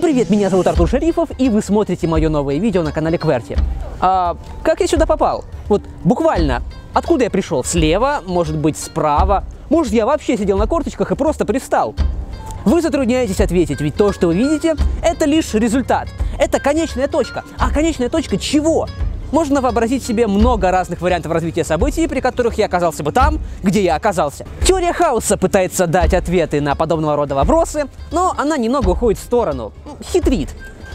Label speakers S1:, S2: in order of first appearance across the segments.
S1: Всем привет, меня зовут Артур Шарифов, и вы смотрите мое новое видео на канале Кверти. А как я сюда попал? Вот буквально, откуда я пришел? Слева, может быть справа, может я вообще сидел на корточках и просто пристал? Вы затрудняетесь ответить, ведь то, что вы видите, это лишь результат. Это конечная точка. А конечная точка чего? Можно вообразить себе много разных вариантов развития событий, при которых я оказался бы там, где я оказался. Теория хаоса пытается дать ответы на подобного рода вопросы, но она немного уходит в сторону, хитрит.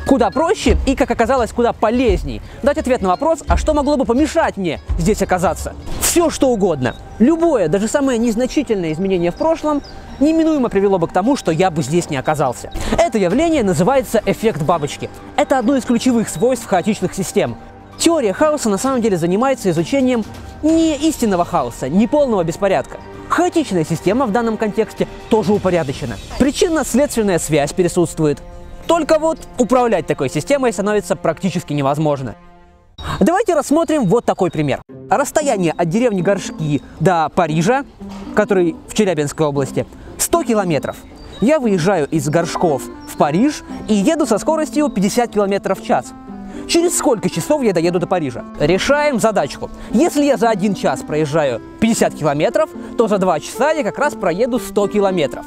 S1: Куда проще и, как оказалось, куда полезней дать ответ на вопрос, а что могло бы помешать мне здесь оказаться? Все, что угодно. Любое, даже самое незначительное изменение в прошлом неминуемо привело бы к тому, что я бы здесь не оказался. Это явление называется эффект бабочки. Это одно из ключевых свойств хаотичных систем. Теория хаоса на самом деле занимается изучением не истинного хаоса, не полного беспорядка. Хаотичная система в данном контексте тоже упорядочена. Причинно-следственная связь присутствует. Только вот управлять такой системой становится практически невозможно. Давайте рассмотрим вот такой пример. Расстояние от деревни Горшки до Парижа, который в Челябинской области, 100 километров. Я выезжаю из Горшков в Париж и еду со скоростью 50 километров в час. Через сколько часов я доеду до Парижа? Решаем задачку. Если я за один час проезжаю 50 километров, то за два часа я как раз проеду 100 километров.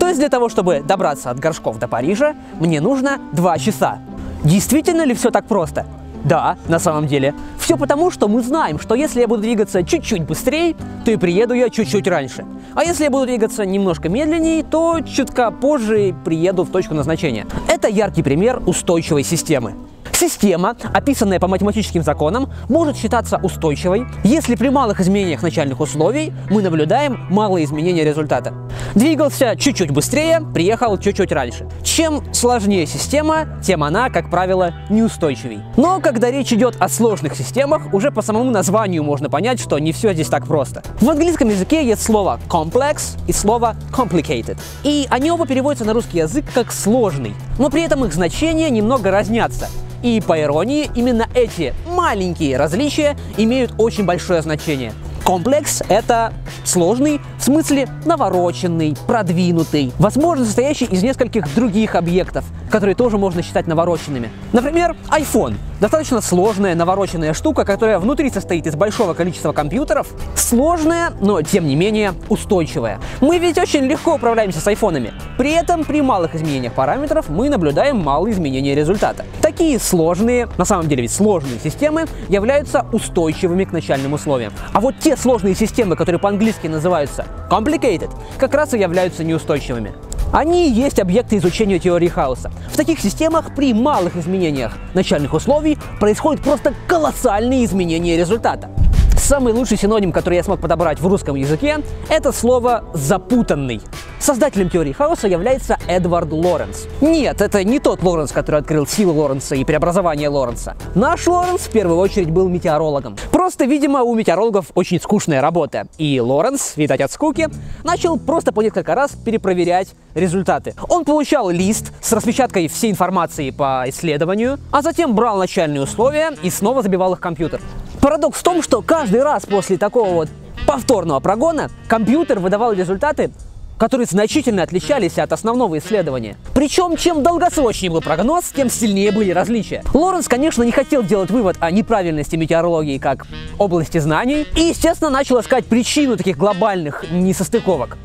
S1: То есть для того, чтобы добраться от Горшков до Парижа, мне нужно 2 часа. Действительно ли все так просто? Да, на самом деле. Все потому, что мы знаем, что если я буду двигаться чуть-чуть быстрее, то и приеду я чуть-чуть раньше. А если я буду двигаться немножко медленнее, то чутка позже приеду в точку назначения. Это яркий пример устойчивой системы. Система, описанная по математическим законам, может считаться устойчивой, если при малых изменениях начальных условий мы наблюдаем малые изменения результата. Двигался чуть-чуть быстрее, приехал чуть-чуть раньше. Чем сложнее система, тем она, как правило, неустойчивей. Но когда речь идет о сложных системах, уже по самому названию можно понять, что не все здесь так просто. В английском языке есть слово complex и слово complicated. И они оба переводятся на русский язык как сложный, но при этом их значения немного разнятся. И по иронии, именно эти маленькие различия имеют очень большое значение. Комплекс – это сложный, в смысле навороченный, продвинутый, возможно, состоящий из нескольких других объектов, которые тоже можно считать навороченными. Например, iPhone – достаточно сложная, навороченная штука, которая внутри состоит из большого количества компьютеров. Сложная, но тем не менее устойчивая. Мы ведь очень легко управляемся с айфонами. При этом при малых изменениях параметров мы наблюдаем малые изменения результата. Такие сложные, на самом деле ведь сложные системы являются устойчивыми к начальным условиям. А вот те сложные системы, которые по-английски называются complicated, как раз и являются неустойчивыми. Они и есть объекты изучения теории хаоса. В таких системах при малых изменениях начальных условий происходят просто колоссальные изменения результата. Самый лучший синоним, который я смог подобрать в русском языке, это слово «запутанный». Создателем теории хаоса является Эдвард Лоренс. Нет, это не тот Лоренс, который открыл силу Лоренса и преобразование Лоренса. Наш Лоренс в первую очередь был метеорологом. Просто, видимо, у метеорологов очень скучная работа. И Лоренс, видать от скуки, начал просто по несколько раз перепроверять результаты. Он получал лист с распечаткой всей информации по исследованию, а затем брал начальные условия и снова забивал их в компьютер. Парадокс в том, что каждый раз после такого вот повторного прогона компьютер выдавал результаты которые значительно отличались от основного исследования. Причем, чем долгосрочнее был прогноз, тем сильнее были различия. Лоренс, конечно, не хотел делать вывод о неправильности метеорологии как области знаний и, естественно, начал искать причину таких глобальных несостыковок.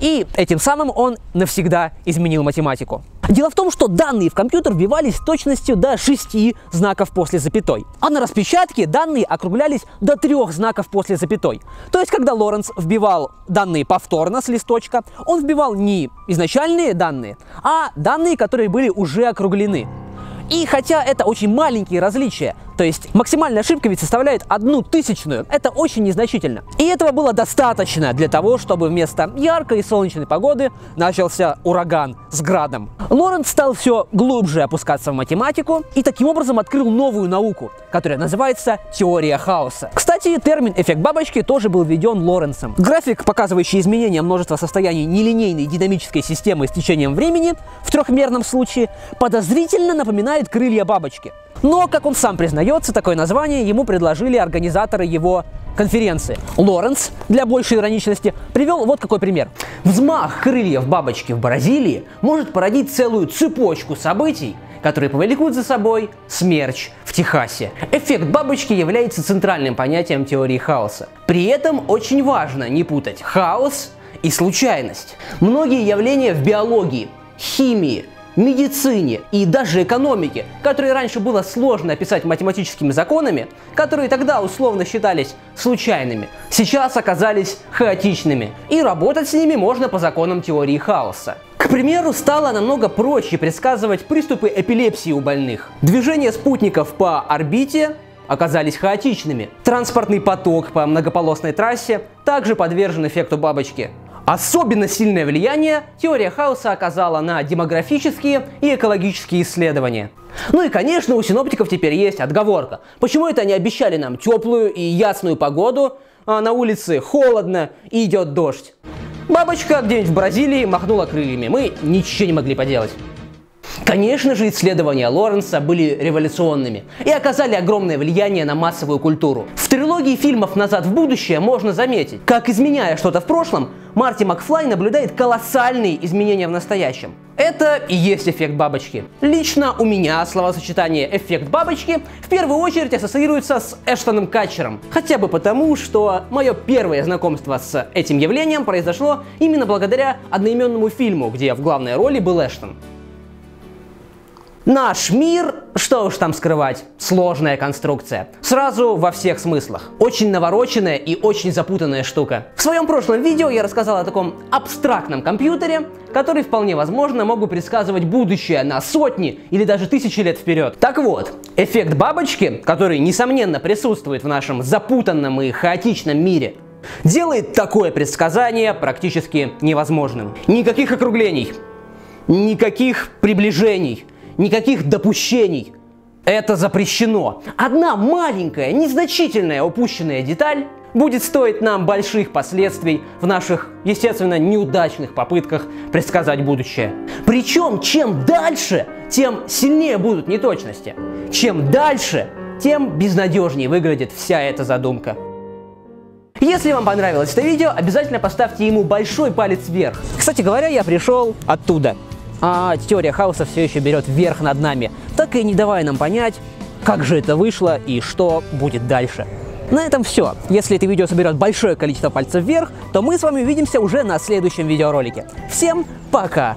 S1: И этим самым он навсегда изменил математику. Дело в том, что данные в компьютер вбивались с точностью до 6 знаков после запятой, а на распечатке данные округлялись до 3 знаков после запятой. То есть, когда Лоренс вбивал данные повторно с листочка, он вбивал не изначальные данные, а данные, которые были уже округлены. И хотя это очень маленькие различия, то есть максимальная ошибка ведь составляет одну тысячную. Это очень незначительно. И этого было достаточно для того, чтобы вместо яркой и солнечной погоды начался ураган с градом. Лоренц стал все глубже опускаться в математику и таким образом открыл новую науку, которая называется теория хаоса. Кстати, термин эффект бабочки тоже был введен Лоренцем. График, показывающий изменения множества состояний нелинейной динамической системы с течением времени в трехмерном случае, подозрительно напоминает крылья бабочки. Но, как он сам признается, такое название ему предложили организаторы его конференции. Лоренс, для большей ироничности, привел вот какой пример. Взмах крыльев бабочки в Бразилии может породить целую цепочку событий, которые повлекут за собой смерч в Техасе. Эффект бабочки является центральным понятием теории хаоса. При этом очень важно не путать хаос и случайность. Многие явления в биологии, химии, медицине и даже экономике, которые раньше было сложно описать математическими законами, которые тогда условно считались случайными, сейчас оказались хаотичными. И работать с ними можно по законам теории хаоса. К примеру, стало намного проще предсказывать приступы эпилепсии у больных. Движение спутников по орбите оказались хаотичными. Транспортный поток по многополосной трассе также подвержен эффекту бабочки. Особенно сильное влияние теория хаоса оказала на демографические и экологические исследования. Ну и, конечно, у синоптиков теперь есть отговорка. Почему это они обещали нам теплую и ясную погоду, а на улице холодно и идет дождь? Бабочка где-нибудь в Бразилии махнула крыльями, мы ничего не могли поделать. Конечно же, исследования Лоренса были революционными и оказали огромное влияние на массовую культуру. В трилогии фильмов «Назад в будущее» можно заметить, как изменяя что-то в прошлом, Марти Макфлай наблюдает колоссальные изменения в настоящем. Это и есть эффект бабочки. Лично у меня словосочетание «эффект бабочки» в первую очередь ассоциируется с Эштоном Катчером. Хотя бы потому, что мое первое знакомство с этим явлением произошло именно благодаря одноименному фильму, где в главной роли был Эштон. Наш мир, что уж там скрывать, сложная конструкция. Сразу во всех смыслах. Очень навороченная и очень запутанная штука. В своем прошлом видео я рассказал о таком абстрактном компьютере, который вполне возможно мог бы предсказывать будущее на сотни или даже тысячи лет вперед. Так вот, эффект бабочки, который несомненно присутствует в нашем запутанном и хаотичном мире, делает такое предсказание практически невозможным. Никаких округлений, никаких приближений – никаких допущений. Это запрещено. Одна маленькая, незначительная упущенная деталь будет стоить нам больших последствий в наших, естественно, неудачных попытках предсказать будущее. Причем, чем дальше, тем сильнее будут неточности. Чем дальше, тем безнадежнее выглядит вся эта задумка. Если вам понравилось это видео, обязательно поставьте ему большой палец вверх. Кстати говоря, я пришел оттуда а теория хаоса все еще берет верх над нами, так и не давая нам понять, как же это вышло и что будет дальше. На этом все. Если это видео соберет большое количество пальцев вверх, то мы с вами увидимся уже на следующем видеоролике. Всем пока!